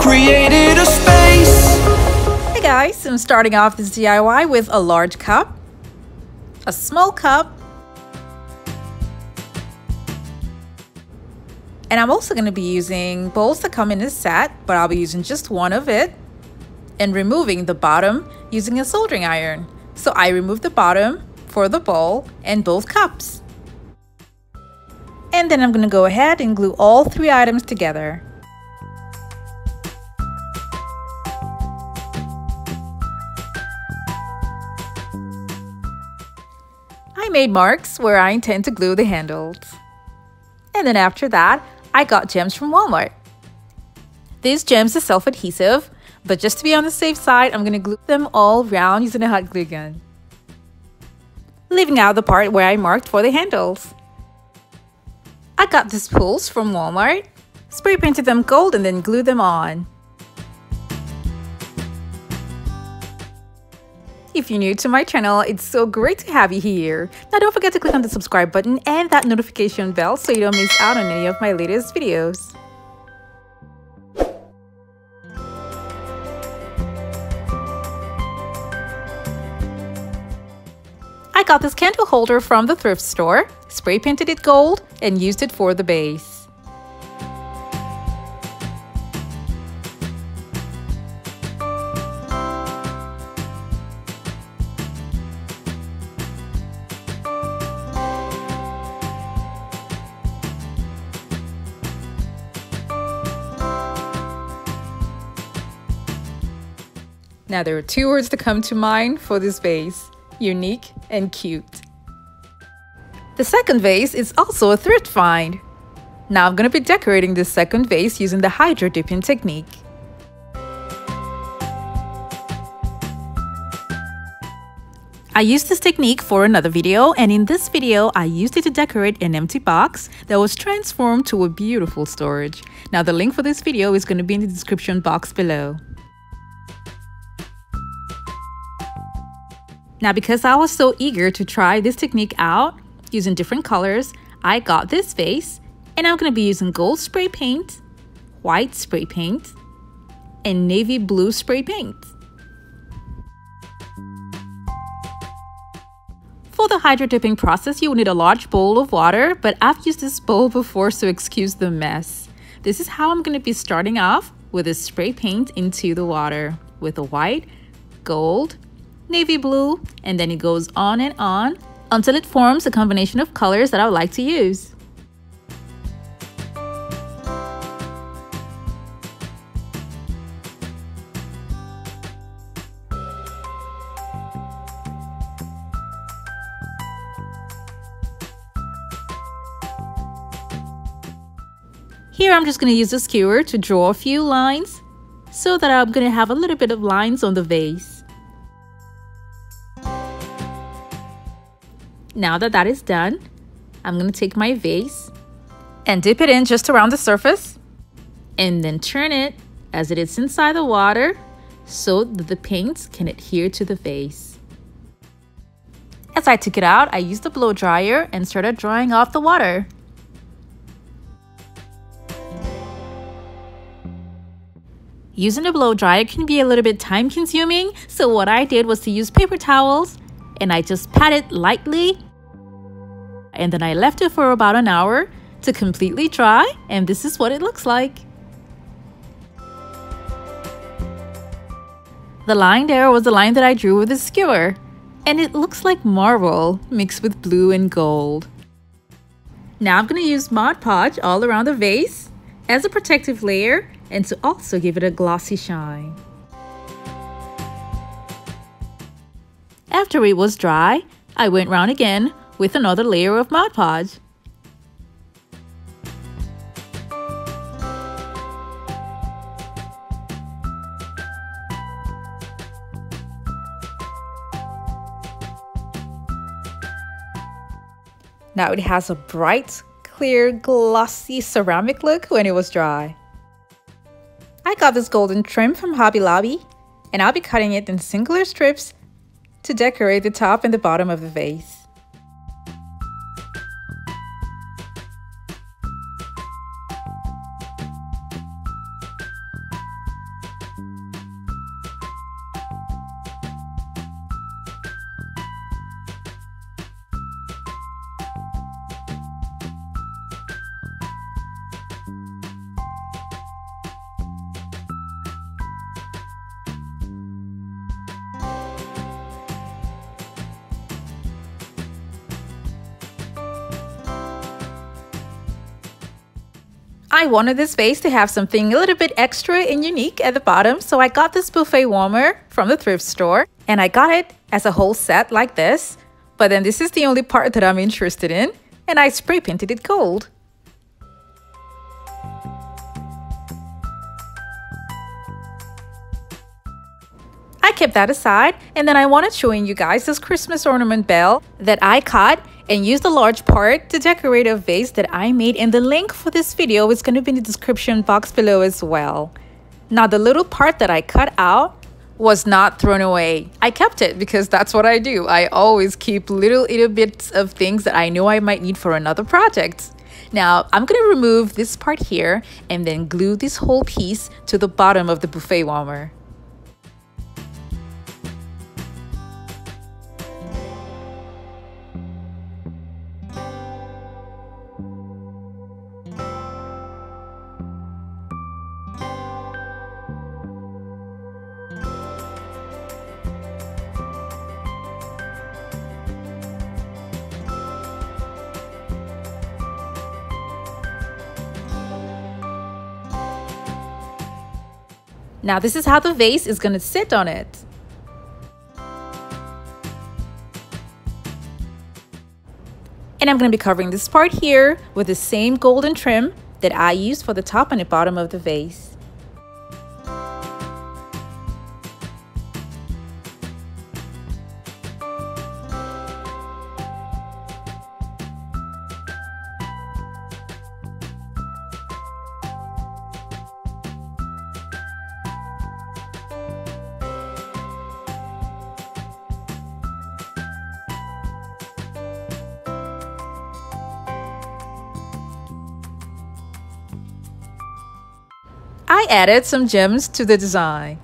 Created a space. Hey guys, I'm starting off this DIY with a large cup, a small cup, and I'm also going to be using bowls that come in this set, but I'll be using just one of it and removing the bottom using a soldering iron. So I remove the bottom for the bowl and both cups. And then I'm going to go ahead and glue all three items together. I made marks where I intend to glue the handles. And then after that, I got gems from Walmart. These gems are self-adhesive, but just to be on the safe side, I'm going to glue them all around using a hot glue gun. Leaving out the part where I marked for the handles. I got these pulls from Walmart, spray painted them gold and then glued them on. If you're new to my channel, it's so great to have you here. Now don't forget to click on the subscribe button and that notification bell so you don't miss out on any of my latest videos. Got this candle holder from the thrift store, spray painted it gold, and used it for the base. Now there are two words that come to mind for this vase unique, and cute. The second vase is also a thrift find. Now I'm going to be decorating this second vase using the hydro dipping technique. I used this technique for another video and in this video I used it to decorate an empty box that was transformed to a beautiful storage. Now the link for this video is going to be in the description box below. Now because I was so eager to try this technique out using different colors, I got this vase and I'm going to be using gold spray paint, white spray paint, and navy blue spray paint. For the hydro dipping process, you will need a large bowl of water, but I've used this bowl before, so excuse the mess. This is how I'm going to be starting off with a spray paint into the water with a white, gold, navy blue, and then it goes on and on until it forms a combination of colors that I would like to use. Here I'm just going to use a skewer to draw a few lines so that I'm going to have a little bit of lines on the vase. Now that that is done, I'm going to take my vase and dip it in just around the surface and then turn it as it is inside the water so that the paint can adhere to the vase. As I took it out, I used a blow dryer and started drying off the water. Using a blow dryer can be a little bit time consuming, so what I did was to use paper towels and I just pat it lightly and then I left it for about an hour to completely dry and this is what it looks like. The line there was the line that I drew with a skewer and it looks like marble mixed with blue and gold. Now I'm going to use Mod Podge all around the vase as a protective layer and to also give it a glossy shine. After it was dry, I went round again with another layer of Mod Podge. Now it has a bright, clear, glossy ceramic look when it was dry. I got this golden trim from Hobby Lobby and I'll be cutting it in singular strips to decorate the top and the bottom of the vase. I wanted this vase to have something a little bit extra and unique at the bottom, so I got this buffet warmer from the thrift store and I got it as a whole set like this. But then this is the only part that I'm interested in and I spray painted it gold. I kept that aside and then I wanted showing you guys this Christmas ornament bell that I cut and use the large part to decorate a vase that I made and the link for this video is going to be in the description box below as well. Now the little part that I cut out was not thrown away. I kept it because that's what I do. I always keep little little bits of things that I know I might need for another project. Now I'm going to remove this part here and then glue this whole piece to the bottom of the buffet warmer. Now this is how the vase is going to sit on it. And I'm going to be covering this part here with the same golden trim that I used for the top and the bottom of the vase. I added some gems to the design.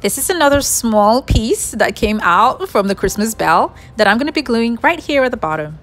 This is another small piece that came out from the Christmas bell that I'm going to be gluing right here at the bottom.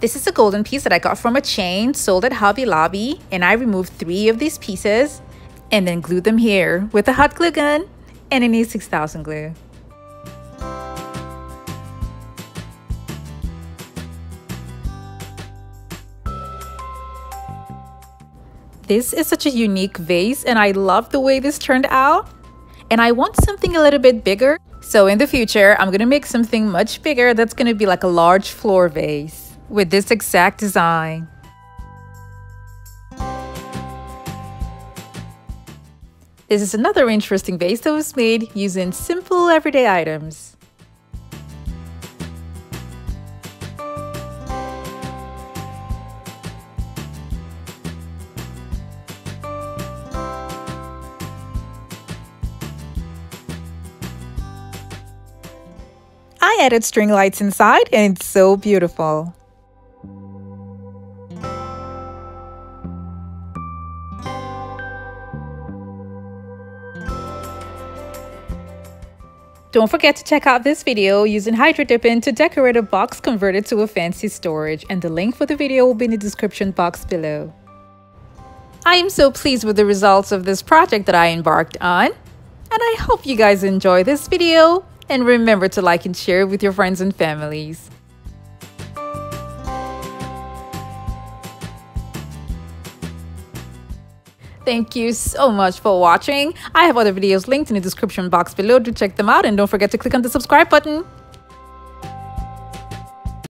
This is a golden piece that I got from a chain sold at Hobby Lobby and I removed three of these pieces and then glued them here with a hot glue gun and an E6000 glue. This is such a unique vase and I love the way this turned out. And I want something a little bit bigger. So in the future, I'm gonna make something much bigger that's gonna be like a large floor vase with this exact design. This is another interesting vase that was made using simple everyday items. I added string lights inside and it's so beautiful. Don't forget to check out this video using Hydro Dipping to decorate a box converted to a fancy storage and the link for the video will be in the description box below. I am so pleased with the results of this project that I embarked on and I hope you guys enjoy this video and remember to like and share with your friends and families. Thank you so much for watching. I have other videos linked in the description box below to check them out and don't forget to click on the subscribe button.